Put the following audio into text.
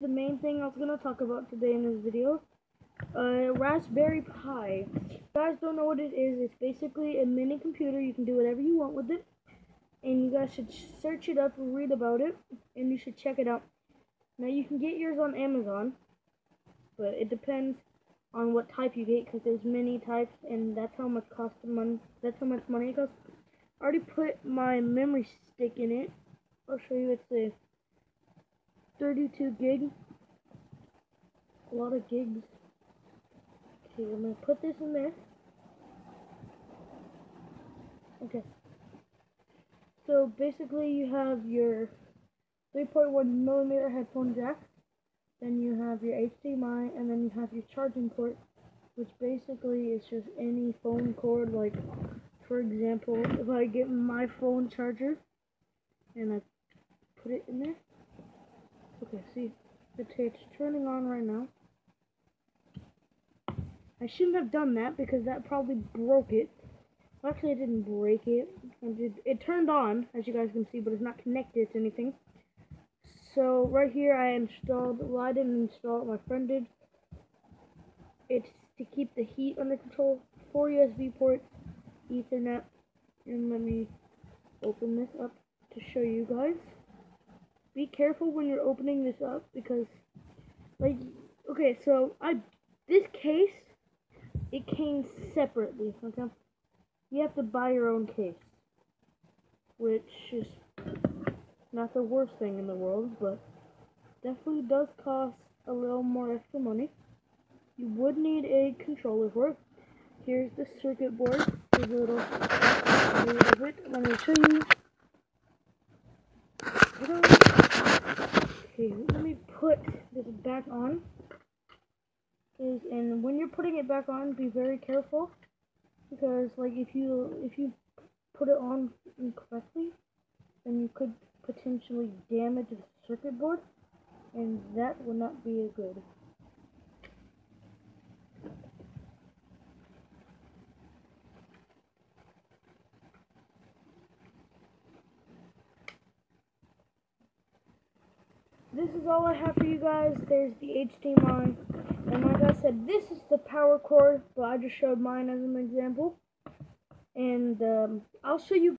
the main thing I was going to talk about today in this video. Uh, Raspberry Pi. If you guys don't know what it is, it's basically a mini computer. You can do whatever you want with it. And you guys should search it up read about it. And you should check it out. Now, you can get yours on Amazon. But it depends on what type you get because there's many types and that's how much cost money that's how much money it costs. I already put my memory stick in it. I'll show you it's a 32 gig. A lot of gigs. Okay, I'm gonna put this in there. Okay. So basically you have your 3.1 millimeter headphone jack. Then you have your HDMI and then you have your charging port which basically is just any phone cord like for example if I get my phone charger and I put it in there okay see it's, it's turning on right now. I shouldn't have done that because that probably broke it. Well, actually I didn't break it. It, it turned on as you guys can see but it's not connected to anything. So right here I installed, well I didn't install it, my friend did. It's to keep the heat under control, four USB ports, ethernet, and let me open this up to show you guys. Be careful when you're opening this up because like okay so I this case it came separately okay you have to buy your own case which is not the worst thing in the world, but definitely does cost a little more extra money. You would need a controller for it. Here's the circuit board. A little of it. Let me show you. Okay, let me put this back on. Is and when you're putting it back on, be very careful because like if you if you put it on incorrectly, then you could potentially damage the circuit board, and that would not be a good. This is all I have for you guys. There's the HDMI. And like I said, this is the power cord, but I just showed mine as an example. And um, I'll show you